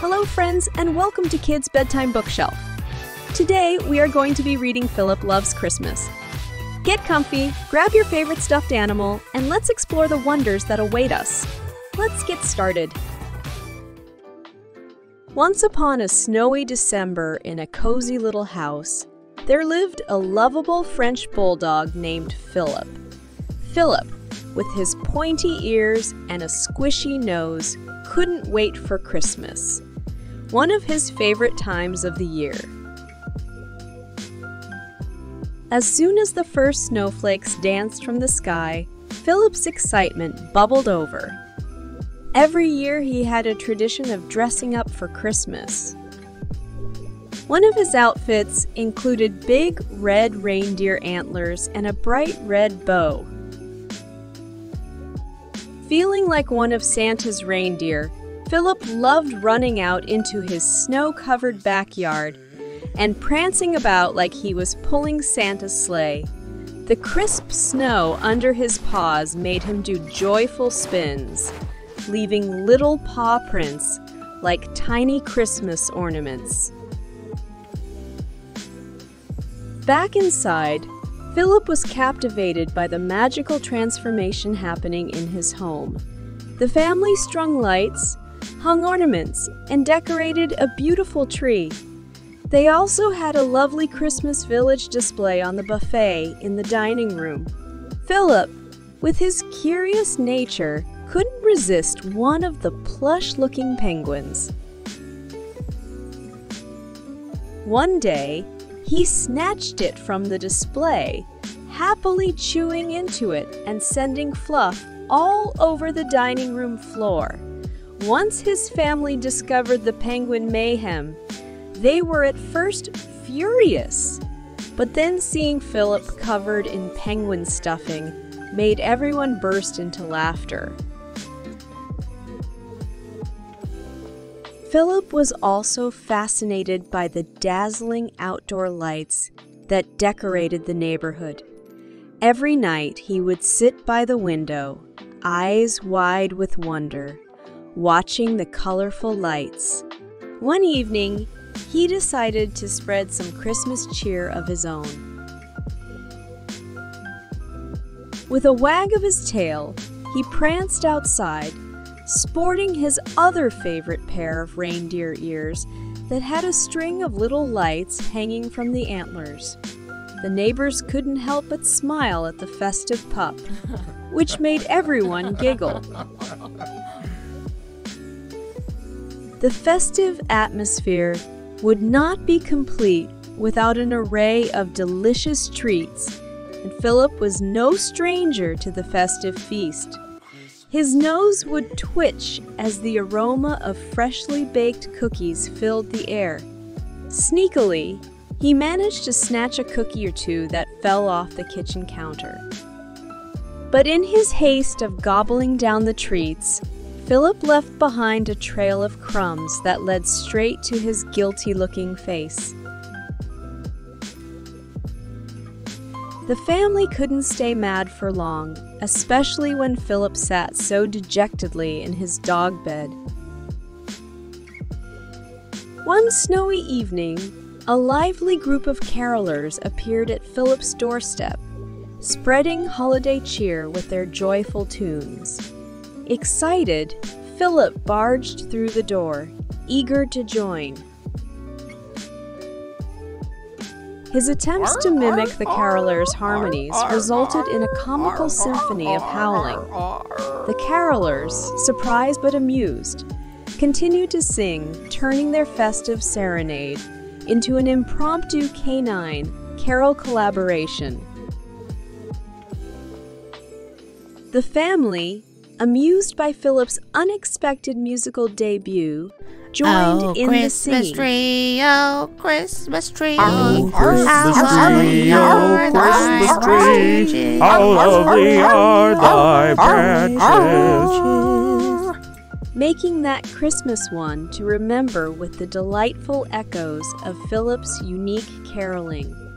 Hello, friends, and welcome to Kids Bedtime Bookshelf. Today, we are going to be reading Filip Loves Christmas. Get comfy, grab your favorite stuffed animal, and let's explore the wonders that await us. Let's get started. Once upon a snowy December in a cozy little house, there lived a lovable French bulldog named Filip. Filip, with his pointy ears and a squishy nose, couldn't wait for Christmas, one of his favorite times of the year. As soon as the first snowflakes danced from the sky, Filip's excitement bubbled over. Every year he had a tradition of dressing up for Christmas. One of his outfits included big red reindeer antlers and a bright red bow. Feeling like one of Santa's reindeer, Filip loved running out into his snow covered backyard and prancing about like he was pulling Santa's sleigh. The crisp snow under his paws made him do joyful spins, leaving little paw prints like tiny Christmas ornaments. Back inside, Filip was captivated by the magical transformation happening in his home. The family strung lights, hung ornaments, and decorated a beautiful tree. They also had a lovely Christmas village display on the buffet in the dining room. Filip, with his curious nature, couldn't resist one of the plush looking penguins. One day, he snatched it from the display, happily chewing into it and sending fluff all over the dining room floor. Once his family discovered the penguin mayhem, they were at first furious. But then seeing Filip covered in penguin stuffing made everyone burst into laughter. Filip was also fascinated by the dazzling outdoor lights that decorated the neighborhood. Every night he would sit by the window, eyes wide with wonder, watching the colorful lights. One evening, he decided to spread some Christmas cheer of his own. With a wag of his tail, he pranced outside sporting his other favorite pair of reindeer ears that had a string of little lights hanging from the antlers. The neighbors couldn't help but smile at the festive pup, which made everyone giggle. The festive atmosphere would not be complete without an array of delicious treats, and Filip was no stranger to the festive feast. His nose would twitch as the aroma of freshly baked cookies filled the air. Sneakily, he managed to snatch a cookie or two that fell off the kitchen counter. But in his haste of gobbling down the treats, Filip left behind a trail of crumbs that led straight to his guilty looking face. The family couldn't stay mad for long, especially when Filip sat so dejectedly in his dog bed. One snowy evening, a lively group of carolers appeared at Filip's doorstep, spreading holiday cheer with their joyful tunes. Excited, Filip barged through the door, eager to join. His attempts to mimic the carolers' harmonies resulted in a comical symphony of howling. The carolers, surprised but amused, continued to sing, turning their festive serenade into an impromptu canine carol collaboration. The family, amused by Filip's unexpected musical debut, joined oh, in Christmas the singing. tree, oh, Christmas tree. Oh, Christmas tree, oh, Christmas tree, how lovely are thy branches. making that Christmas one to remember with the delightful echoes of Filip's unique caroling.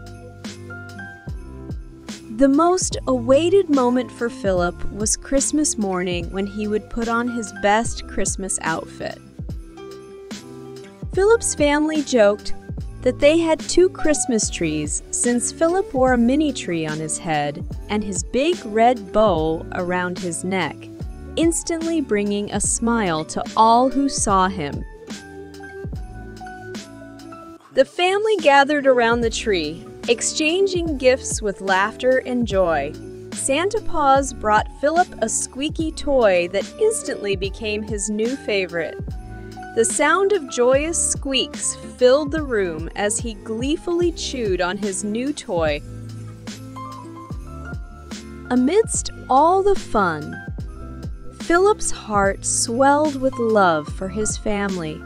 The most awaited moment for Filip was Christmas morning when he would put on his best Christmas outfit. Filip's family joked that they had two Christmas trees since Filip wore a mini tree on his head and his big red bow around his neck, instantly bringing a smile to all who saw him. The family gathered around the tree, exchanging gifts with laughter and joy. Santa Paws brought Filip a squeaky toy that instantly became his new favorite. The sound of joyous squeaks filled the room as he gleefully chewed on his new toy. Amidst all the fun, Filip's heart swelled with love for his family.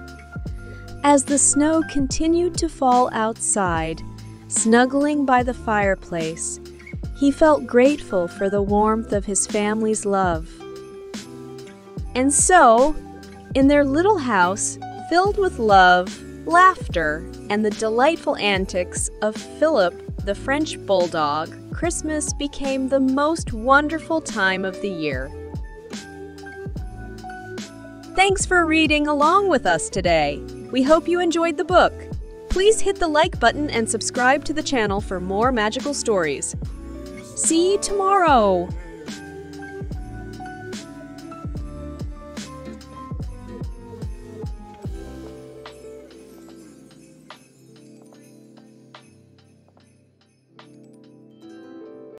As the snow continued to fall outside, snuggling by the fireplace, he felt grateful for the warmth of his family's love. And so, in their little house, filled with love, laughter, and the delightful antics of Filip the French Bulldog, Christmas became the most wonderful time of the year. Thanks for reading along with us today. We hope you enjoyed the book. Please hit the like button and subscribe to the channel for more magical stories. See you tomorrow!